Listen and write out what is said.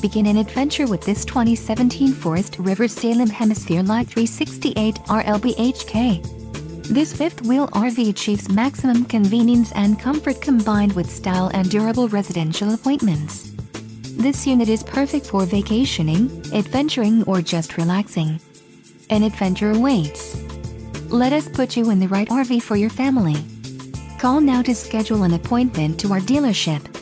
Begin an adventure with this 2017 Forest River Salem Hemisphere Lite 368 RLBHK. This fifth-wheel RV achieves maximum convenience and comfort combined with style and durable residential appointments. This unit is perfect for vacationing, adventuring or just relaxing. An adventure awaits. Let us put you in the right RV for your family. Call now to schedule an appointment to our dealership.